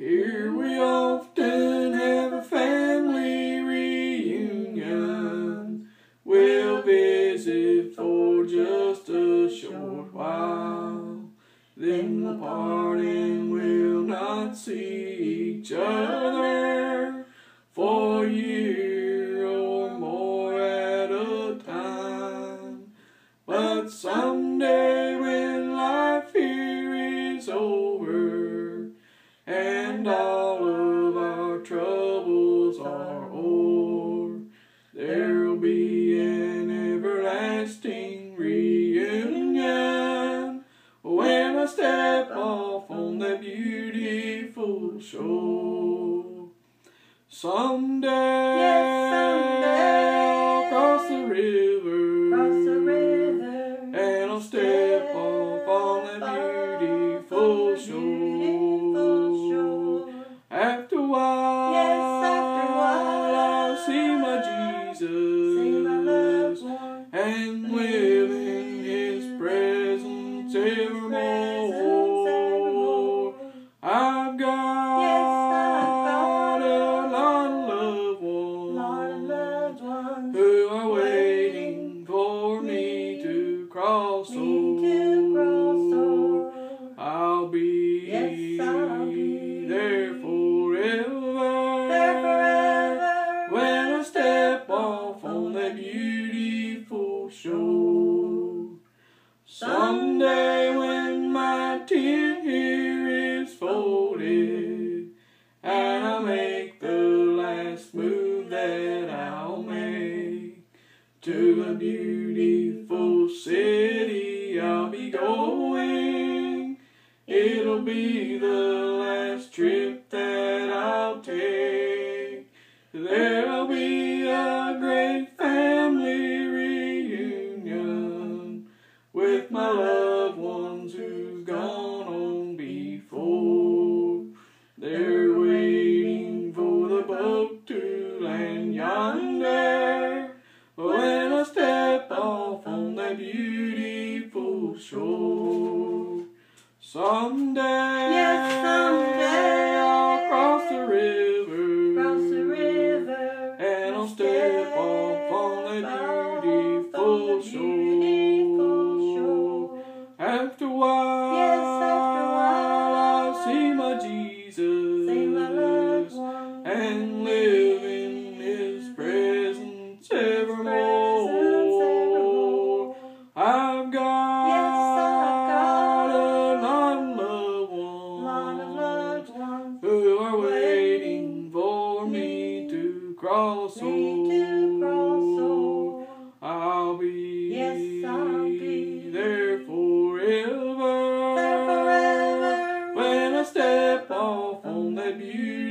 Here we often have a family reunion. We'll visit for just a short while. Then we'll part and we'll not see each other for a year or more at a time. But someday and all of our troubles are o'er, there'll be an everlasting reunion when I step off on that beautiful shore. Someday, Yes, someday. I'll cross the river, Cross the river. and I'll step Someday when my tent here is folded, and I make the last move that I'll make to a beautiful city I'll be going. It'll be the last trip that I'll take. Beautiful shore. Someday. Cross Me to cross over. over. I'll be, Yes, I'll be there forever. There forever. When I step off on that shore.